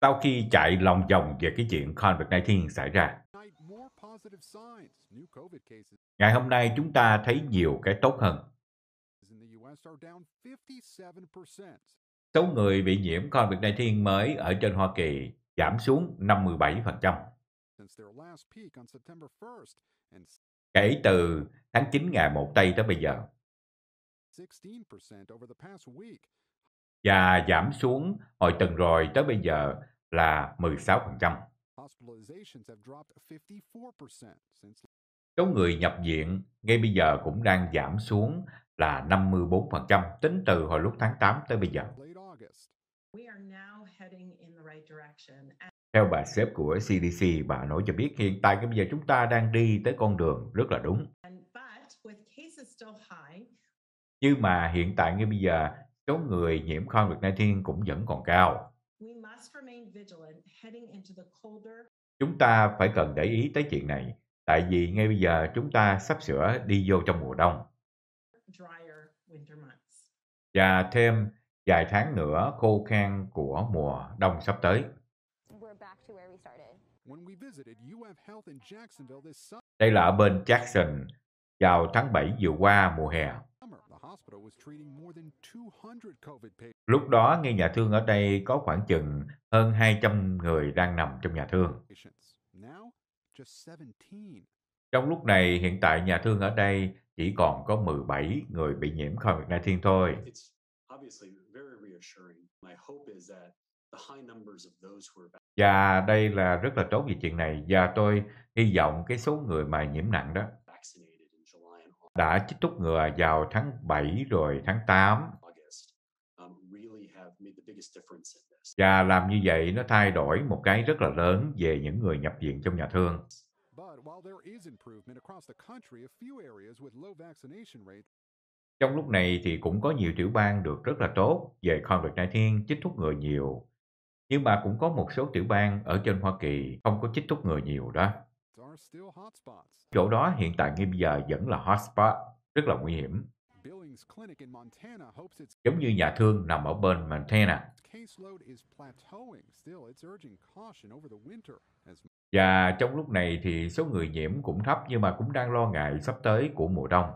Sau khi chạy lòng vòng về cái chuyện COVID-19 xảy ra, ngày hôm nay chúng ta thấy nhiều cái tốt hơn. Số người bị nhiễm COVID-19 mới ở trên Hoa Kỳ giảm xuống 57%. Kể từ tháng 9 ngày 1 Tây tới bây giờ. Và giảm xuống hồi tuần rồi tới bây giờ là 16%. Số người nhập viện ngay bây giờ cũng đang giảm xuống là 54% tính từ hồi lúc tháng 8 tới bây giờ. Theo bà sếp của CDC, bà nói cho biết hiện tại bây giờ chúng ta đang đi tới con đường rất là đúng. Nhưng mà hiện tại ngay bây giờ số người nhiễm COVID-19 cũng vẫn còn cao. Chúng ta phải cần để ý tới chuyện này, tại vì ngay bây giờ chúng ta sắp sửa đi vô trong mùa đông. Và thêm vài tháng nữa khô khan của mùa đông sắp tới. Đây là ở bên Jackson vào tháng 7 vừa qua mùa hè. Lúc đó, ngay nhà thương ở đây có khoảng chừng hơn 200 người đang nằm trong nhà thương. Trong lúc này, hiện tại nhà thương ở đây chỉ còn có 17 người bị nhiễm COVID-19 thôi. Và đây là rất là tốt về chuyện này. Và tôi hy vọng cái số người mà nhiễm nặng đó đã chích thuốc ngừa vào tháng 7 rồi tháng 8 và làm như vậy nó thay đổi một cái rất là lớn về những người nhập viện trong nhà thương. Trong lúc này thì cũng có nhiều tiểu bang được rất là tốt về COVID-19 chích thuốc ngừa nhiều. Nhưng mà cũng có một số tiểu bang ở trên Hoa Kỳ không có chích thuốc ngừa nhiều đó. Chỗ đó hiện tại ngay bây giờ vẫn là hotspot, rất là nguy hiểm. Giống như nhà thương nằm ở bên Montana. Và trong lúc này thì số người nhiễm cũng thấp nhưng mà cũng đang lo ngại sắp tới của mùa đông.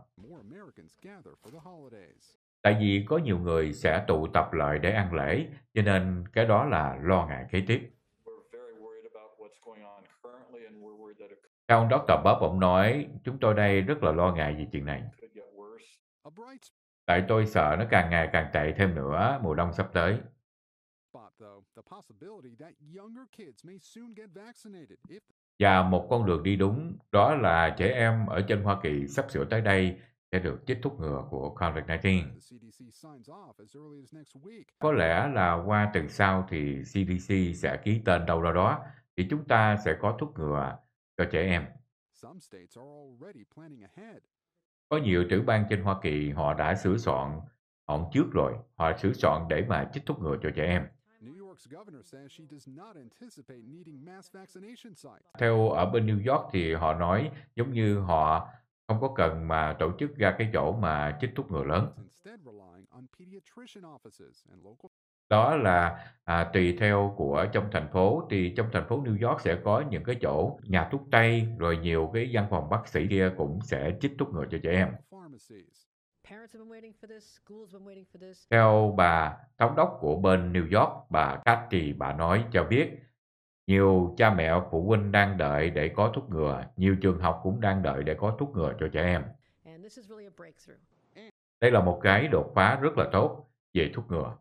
Tại vì có nhiều người sẽ tụ tập lại để ăn lễ, cho nên cái đó là lo ngại kế tiếp. Theo ông Dr. Bob, ông nói, chúng tôi đây rất là lo ngại về chuyện này. Tại tôi sợ nó càng ngày càng tệ thêm nữa, mùa đông sắp tới. Và một con đường đi đúng, đó là trẻ em ở trên Hoa Kỳ sắp sửa tới đây sẽ được chích thuốc ngừa của COVID-19. Có lẽ là qua tuần sau thì CDC sẽ ký tên đâu ra đó thì chúng ta sẽ có thuốc ngừa cho trẻ em. Có nhiều tiểu bang trên Hoa Kỳ họ đã sửa soạn họ trước rồi, họ sửa soạn để mà chích thuốc ngừa cho trẻ em. Theo ở bên New York thì họ nói giống như họ không có cần mà tổ chức ra cái chỗ mà chích thuốc ngừa lớn. Đó là à, tùy theo của trong thành phố thì trong thành phố New York sẽ có những cái chỗ nhà thuốc Tây rồi nhiều cái văn phòng bác sĩ kia cũng sẽ chích thuốc ngừa cho trẻ em. Theo bà thống đốc của bên New York, bà Cathy, bà nói cho biết nhiều cha mẹ phụ huynh đang đợi để có thuốc ngừa, nhiều trường học cũng đang đợi để có thuốc ngừa cho trẻ em. Đây là một cái đột phá rất là tốt về thuốc ngừa.